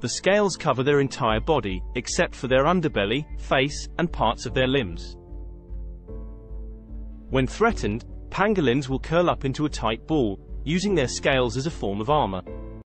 The scales cover their entire body, except for their underbelly, face, and parts of their limbs. When threatened, pangolins will curl up into a tight ball, using their scales as a form of armor.